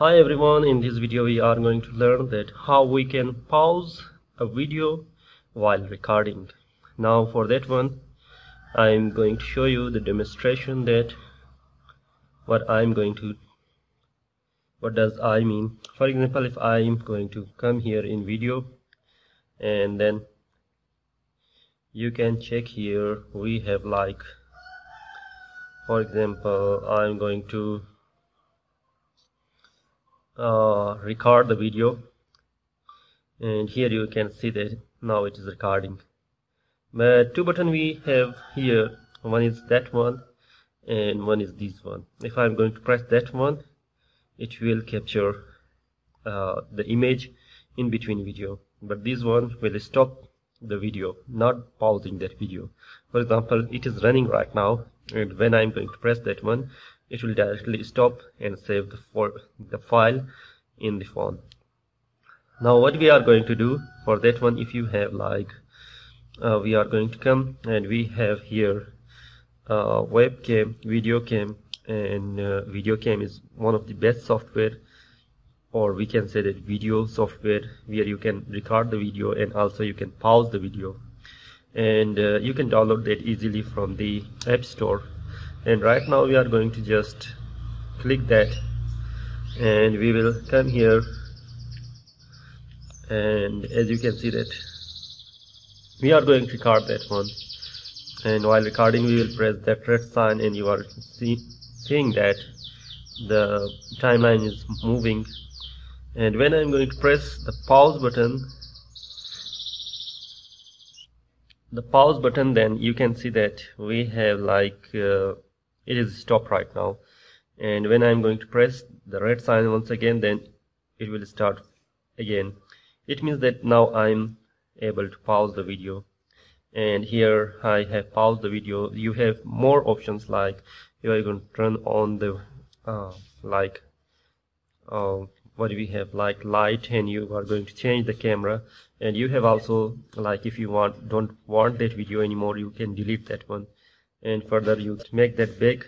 Hi everyone, in this video we are going to learn that how we can pause a video while recording. Now for that one, I'm going to show you the demonstration that what I'm going to what does I mean. For example, if I'm going to come here in video and then you can check here we have like for example I'm going to uh, record the video. And here you can see that now it is recording. But two button we have here. One is that one and one is this one. If I'm going to press that one it will capture uh, the image in between video. But this one will stop the video not pausing that video. For example it is running right now and when I'm going to press that one it will directly stop and save the, for the file in the phone now what we are going to do for that one if you have like uh, we are going to come and we have here uh, webcam video cam and uh, video cam is one of the best software or we can say that video software where you can record the video and also you can pause the video. And uh, you can download that easily from the app store and right now we are going to just click that. And we will come here. And as you can see that we are going to record that one. And while recording we will press that red sign and you are see, seeing that the timeline is moving. And when I'm going to press the pause button the pause button then you can see that we have like uh, it is stop right now. And when I'm going to press the red sign once again then it will start again. It means that now I'm able to pause the video. And here I have paused the video. You have more options like you are going to turn on the uh, like uh, what we have like light and you are going to change the camera. And you have also like if you want don't want that video anymore you can delete that one and further you make that big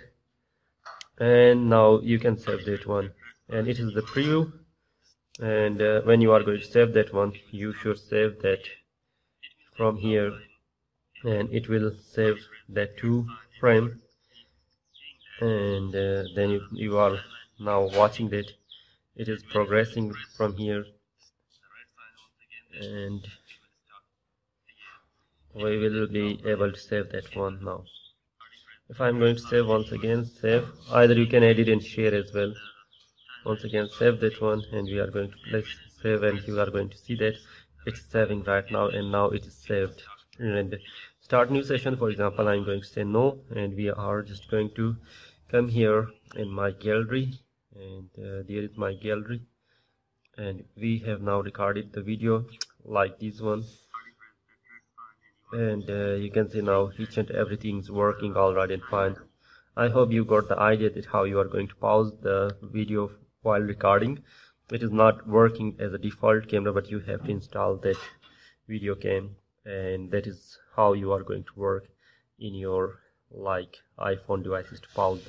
and now you can save that one. And it is the preview. And uh, when you are going to save that one you should save that from here. And it will save that two frame and uh, then you, you are now watching that. It is progressing from here. And we will be able to save that one now if I'm going to save once again save. Either you can edit and share as well. Once again save that one and we are going to let's save and you are going to see that it's saving right now and now it is saved. And start new session for example I'm going to say no and we are just going to come here in my gallery and uh, there is my gallery. And we have now recorded the video like this one and uh, you can see now each and everything is working all right and fine. I hope you got the idea that how you are going to pause the video while recording. It is not working as a default camera but you have to install that video cam and that is how you are going to work in your like iPhone devices to pause